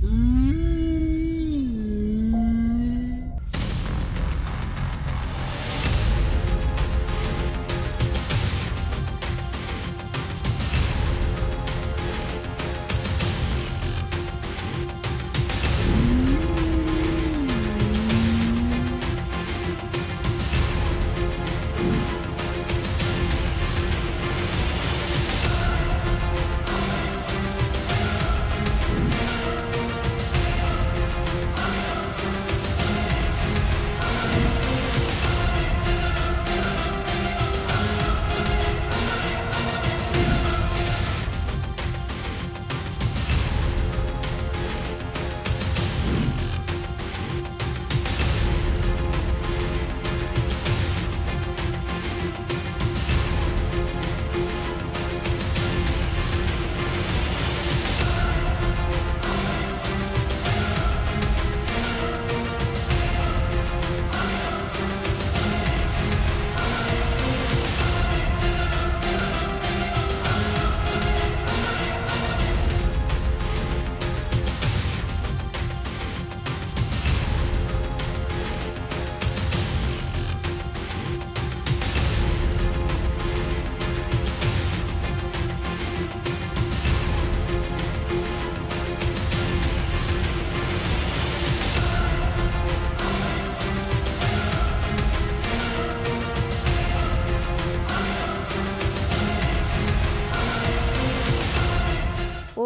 Mm.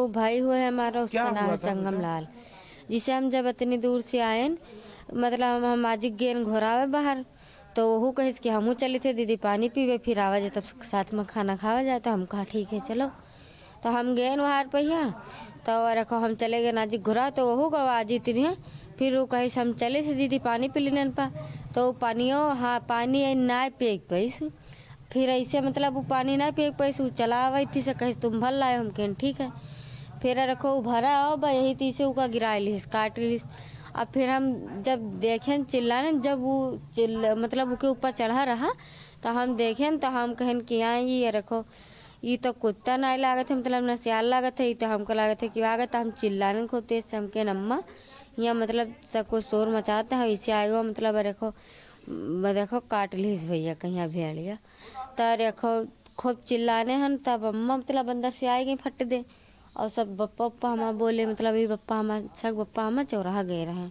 वो भाई हुआ है हमारा उसका नाम है संगम लाल जिसे हम जब इतनी दूर से आए मतलब हम आज गेन घोरावे बाहर तो वह कहे कि हमू चले थे दीदी पानी पीवे फिर आवा जाए तब साथ में खाना खावा जाए तो हम कहा ठीक है चलो। तो हम गए वहाँ पहिया तो रखो हम चले गए नाजी घुरा तो वह आवाज़ इतनी है फिर वो कहे हम चले थे दीदी पानी पी लेने पा तो पानियो हाँ पानी ना पेक पैस फिर ऐसे मतलब वो पानी ना पेक पैस वो चला आवा थी से कहे तुम भल लाए हम कहें ठीक है। फिर रखो उ भरा आओ बा यही तीसे उका गिरा लिस काट लिस अब फिर हम जब देखें, चिल्लाने, जब वो चिल्ल मतलब उसके ऊपर चढ़ा रहा तो हम देखें तो हम कहन कि यहाँ ये रखो। ये तो कुत्ता नहीं लागत है मतलब न सियाल लागत है, ये तो हमको लागत है कि आगत हम चिल्लाने को तेज से हमके नम्मा। यहाँ मतलब सब कुछ शोर मचाते हैं, इसे आएगा मतलब रखो देखो, काट लिस भैया, कहीं भेड़िया तो रखो, खूब चिल्लाने हन तब अम्मा मतलब अंदर से आए गई फट दे। और सब पप्पा पप्पा हमारा बोले मतलब ये पप्पा हमारा सब पप्पा हमारा चौराहा गए रहे।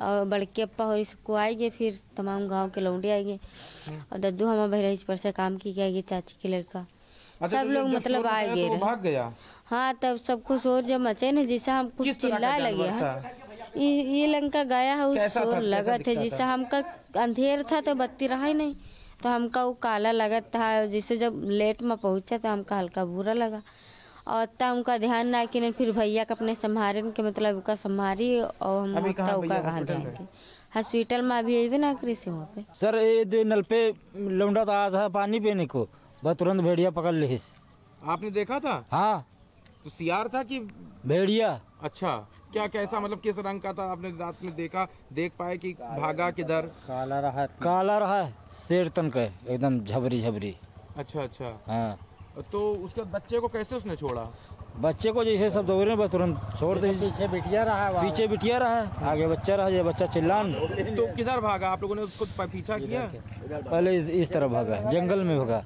और बड़के पप्पा और इसको आएँगे फिर तमाम गाँव के लौंडे आएँगे और दद्दू हमारा बहराइच पर से काम की आएगी चाची के लड़का। अच्छा, सब तो लोग मतलब आए गए तो भाग गया? हाँ तब सब सबको शोर जब मचे ना जैसे हम कुछ चिल्लाए लगे हैं। ये लंका गया है उस? शोर लगा थे? जिससे हमका अंधेर था तो बत्ती रहा ही नहीं। तो हमका वो काला लगा था जिससे जब लेट में पहुँचा तो हमका हल्का बुरा लगा। और तब उनका ध्यान ना कि नहीं फिर भैया के अपने संभारे के मतलब उनका संभारी और हम उनका कहाँ ध्यान में? हॉस्पिटल में अभी अभी ना कृषि वहाँ पे। सर ये जो नल पे लौंडा तो आया था पानी पीने को बस तुरंत भेड़िया पकड़ ली। आपने देखा था? हाँ। तो सियार था कि भेड़िया। अच्छा क्या कैसा मतलब किस रंग का था? आपने रात में देखा देख पाए कि भागा किधर? काला रहा काला रहा है शेर तन का एकदम झबरी झबरी अच्छा अच्छा। हाँ। तो उसके बच्चे को कैसे उसने छोड़ा? बच्चे को जैसे सब दौड़े बस तुरंत छोड़ दे। पीछे बिटिया रहा है पीछे बिटिया रहा है आगे बच्चा रहा ये बच्चा चिल्लान। तो किधर भागा? आप लोगों ने उसको पीछा किया? पहले इस- इस तरफ़ भागा जंगल में भागा।